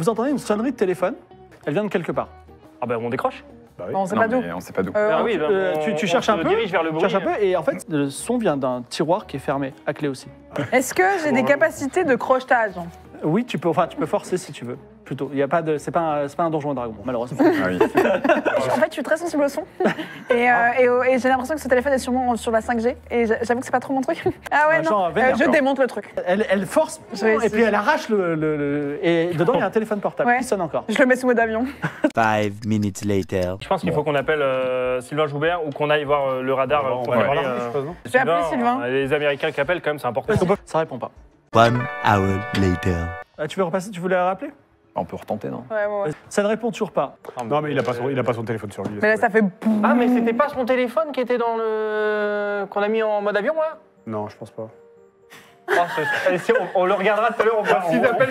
Vous entendez une sonnerie de téléphone? Elle vient de quelque part. Ah bah on décroche. Bah oui. On sait Non, pas d'où. mais on sait pas d'où. Euh, Ah oui, tu- on- tu- tu on cherches se un peu dirige vers le bruit. Cherche un peu et en fait le son vient d'un tiroir qui est fermé à clé aussi. Est-ce que j'ai des capacités de crochetage? Oui, tu peux, enfin, tu peux forcer si tu veux. Plutôt, il y a pas de, c'est pas, un- c'est pas un donjon et dragon malheureusement. Ah oui. En fait, je suis très sensible au son. Et, euh, et, au- et j'ai l'impression que ce téléphone est sûrement sur la 5G. Et j'a- j'avoue que c'est pas trop mon truc. Ah ouais, Ah, non. genre, vénère, Euh, je genre. démonte le truc. Elle, elle force Je vais et essayer. puis elle arrache le, le- le- et dedans il y a un téléphone portable Ouais. qui sonne encore. Je le mets sous mode avion. Five minutes later. Je pense qu'il faut qu'on appelle euh, Sylvain Joubert ou qu'on aille voir euh, le radar euh, On pour appeler, euh, appeler Sylvain. Les Américains qui appellent quand même, c'est important. Ça répond pas. One hour later. Ah, tu veux repasser Tu voulais la rappeler? On peut retenter, non? Ouais, ouais, ouais. Ça ne répond toujours pas. Non, mais il a pas son, il a pas son téléphone sur lui. Mais là, ça fait. Ah mais c'était pas son téléphone qui était dans le qu'on a mis en mode avion là? Non, je pense pas. Oh, si, on, on le regardera tout à l'heure, on voit s'il appelle.